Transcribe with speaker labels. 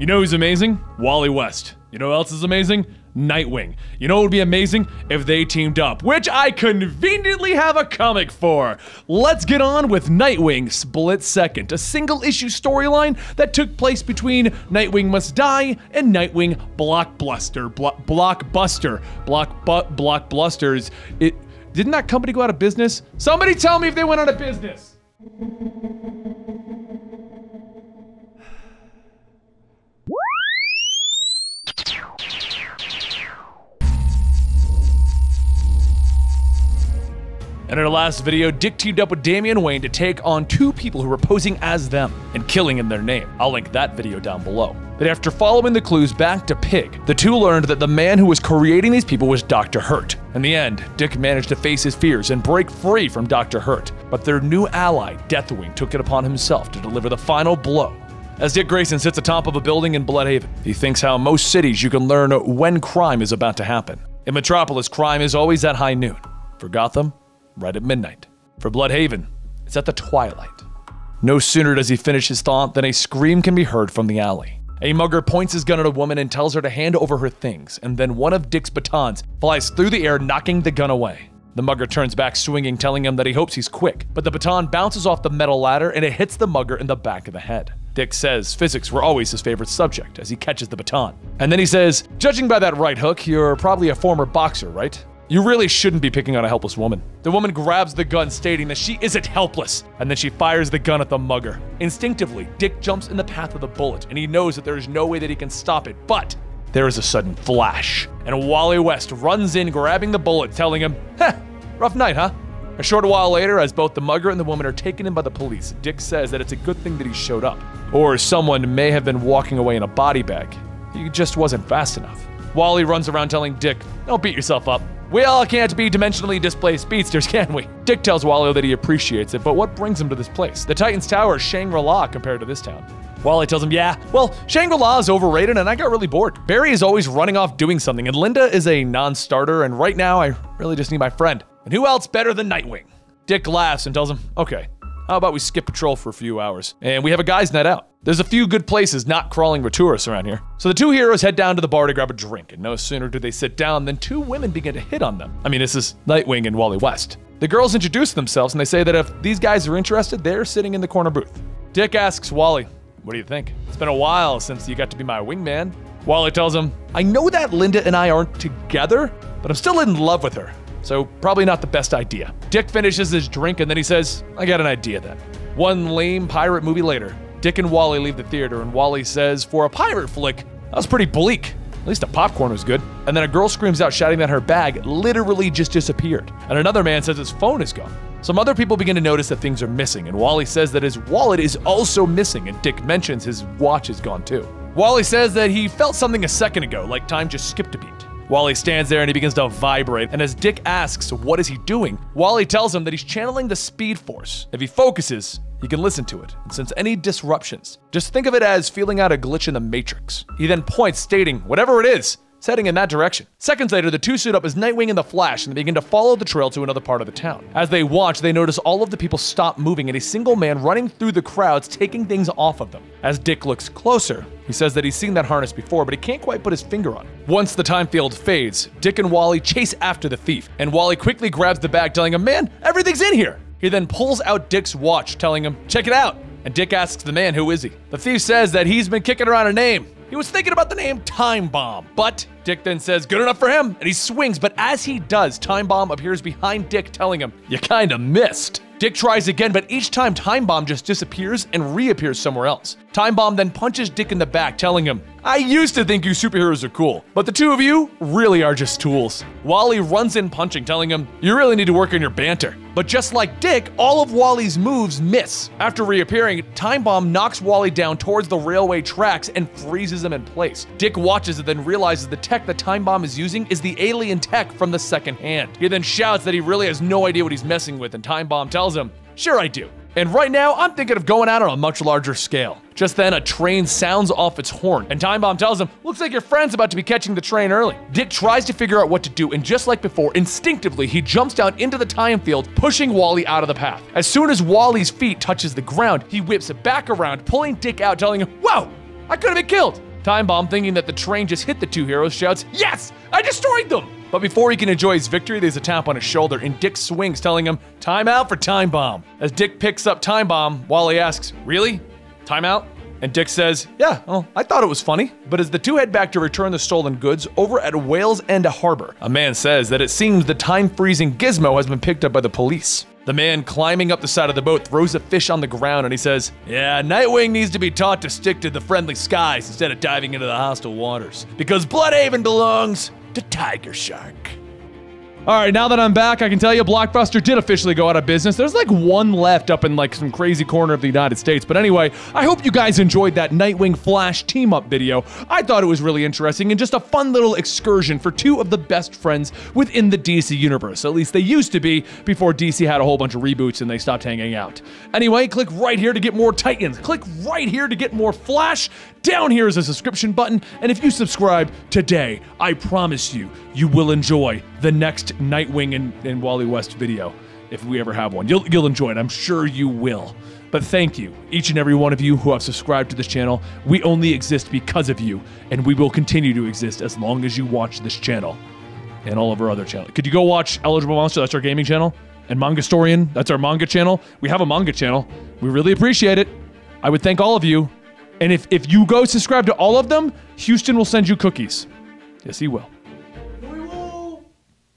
Speaker 1: You know who's amazing? Wally West. You know who else is amazing? Nightwing. You know what would be amazing? If they teamed up, which I conveniently have a comic for. Let's get on with Nightwing Split Second, a single issue storyline that took place between Nightwing Must Die and Nightwing Blockbuster. Blo- Blockbuster. Block bu- Blockbusters. It didn't that company go out of business? Somebody tell me if they went out of business. In our last video, Dick teamed up with Damian Wayne to take on two people who were posing as them and killing in their name. I'll link that video down below. But after following the clues back to Pyg, the two learned that the man who was creating these people was Dr. Hurt. In the end, Dick managed to face his fears and break free from Dr. Hurt, but their new ally, Deathwing, took it upon himself to deliver the final blow as Dick Grayson sits atop of a building in Blüdhaven, he thinks how most cities you can learn when crime is about to happen. In Metropolis, crime is always at high noon. For Gotham, right at midnight. For Blüdhaven, it's at the twilight. No sooner does he finish his thought than a scream can be heard from the alley. A mugger points his gun at a woman and tells her to hand over her things, and then one of Dick's batons flies through the air, knocking the gun away. The mugger turns back swinging, telling him that he hopes he's quick, but the baton bounces off the metal ladder and it hits the mugger in the back of the head. Dick says physics were always his favorite subject as he catches the baton. And then he says, Judging by that right hook, you're probably a former boxer, right? You really shouldn't be picking on a helpless woman. The woman grabs the gun, stating that she isn't helpless, and then she fires the gun at the mugger. Instinctively, Dick jumps in the path of the bullet, and he knows that there is no way that he can stop it, but there is a sudden flash, and Wally West runs in, grabbing the bullet, telling him, Heh, rough night, huh? A short while later, as both the mugger and the woman are taken in by the police, Dick says that it's a good thing that he showed up. Or someone may have been walking away in a body bag. He just wasn't fast enough. Wally runs around telling Dick, Don't beat yourself up. We all can't be dimensionally displaced speedsters, can we? Dick tells Wally that he appreciates it, but what brings him to this place? The Titan's Tower is Shangri-La compared to this town. Wally tells him, yeah, well, Shangri-La is overrated and I got really bored. Barry is always running off doing something, and Linda is a non-starter, and right now I really just need my friend. And who else better than Nightwing? Dick laughs and tells him, okay, how about we skip patrol for a few hours and we have a guy's night out? There's a few good places not crawling with tourists around here. So the two heroes head down to the bar to grab a drink, and no sooner do they sit down than two women begin to hit on them. I mean, this is Nightwing and Wally West. The girls introduce themselves and they say that if these guys are interested, they're sitting in the corner booth. Dick asks Wally, What do you think? It's been a while since you got to be my wingman. Wally tells him, I know that Linda and I aren't together, but I'm still in love with her. So, probably not the best idea. Dick finishes his drink and then he says, I got an idea then. One lame pirate movie later, Dick and Wally leave the theater, and Wally says, For a pirate flick, that was pretty bleak. At least the popcorn was good. And then a girl screams out, shouting that her bag literally just disappeared. And another man says his phone is gone. Some other people begin to notice that things are missing, and Wally says that his wallet is also missing, and Dick mentions his watch is gone too. Wally says that he felt something a second ago, like time just skipped a beat. Wally stands there and he begins to vibrate, and as Dick asks what is he doing, Wally tells him that he's channeling the Speed Force. If he focuses, he can listen to it and sense any disruptions. Just think of it as feeling out a glitch in the Matrix. He then points, stating, whatever it is, it's heading in that direction. Seconds later, the two suit up as Nightwing and the Flash and they begin to follow the trail to another part of the town. As they watch, they notice all of the people stop moving and a single man running through the crowds, taking things off of them. As Dick looks closer, he says that he's seen that harness before, but he can't quite put his finger on it. Once the time field fades, Dick and Wally chase after the thief, and Wally quickly grabs the bag, telling him, Man, everything's in here! He then pulls out Dick's watch, telling him, Check it out! And Dick asks the man, Who is he? The thief says that he's been kicking around a name. He was thinking about the name Time Bomb, but Dick then says, Good enough for him, and he swings, but as he does, Time Bomb appears behind Dick, telling him, You kinda missed. Dick tries again, but each time Time Bomb just disappears and reappears somewhere else. Time Bomb then punches Dick in the back, telling him, I used to think you superheroes are cool, but the two of you really are just tools. Wally runs in punching, telling him, You really need to work on your banter. But just like Dick, all of Wally's moves miss. After reappearing, Time Bomb knocks Wally down towards the railway tracks and freezes him in place. Dick watches and then realizes the tech that Time Bomb is using is the alien tech from the second hand. He then shouts that he really has no idea what he's messing with, and Time Bomb tells him, Sure, I do. And right now, I'm thinking of going out on a much larger scale. Just then, a train sounds off its horn, and Time Bomb tells him, Looks like your friend's about to be catching the train early. Dick tries to figure out what to do, and just like before, instinctively, he jumps down into the time field, pushing Wally out of the path. As soon as Wally's feet touches the ground, he whips it back around, pulling Dick out, telling him, Whoa! I could have been killed. Time Bomb, thinking that the train just hit the two heroes, shouts, Yes! I destroyed them! But before he can enjoy his victory, there's a tap on his shoulder, and Dick swings, telling him, Time out for Time Bomb. As Dick picks up Time Bomb, Wally asks, Really? Time out? And Dick says, Yeah, well, I thought it was funny. But as the two head back to return the stolen goods over at Whales End Harbor, a man says that it seems the time freezing gizmo has been picked up by the police. The man climbing up the side of the boat throws a fish on the ground and he says, Yeah, Nightwing needs to be taught to stick to the friendly skies instead of diving into the hostile waters. Because Blüdhaven belongs to Tiger Shark. All right, now that I'm back, I can tell you Blockbuster did officially go out of business. There's like one left up in like some crazy corner of the United States. But anyway, I hope you guys enjoyed that Nightwing Flash team up video. I thought it was really interesting and just a fun little excursion for two of the best friends within the DC universe. At least they used to be before DC had a whole bunch of reboots and they stopped hanging out. Anyway, click right here to get more Titans. Click right here to get more Flash. Down here is a subscription button, and if you subscribe today, I promise you, you will enjoy the next Nightwing and, and Wally West video, if we ever have one. You'll, you'll enjoy it, I'm sure you will. But thank you, each and every one of you who have subscribed to this channel. We only exist because of you, and we will continue to exist as long as you watch this channel and all of our other channels. Could you go watch Eligible Monster? That's our gaming channel. And Manga Storian, that's our manga channel. We have a manga channel. We really appreciate it. I would thank all of you and if, if you go subscribe to all of them, Houston will send you cookies. Yes, he will.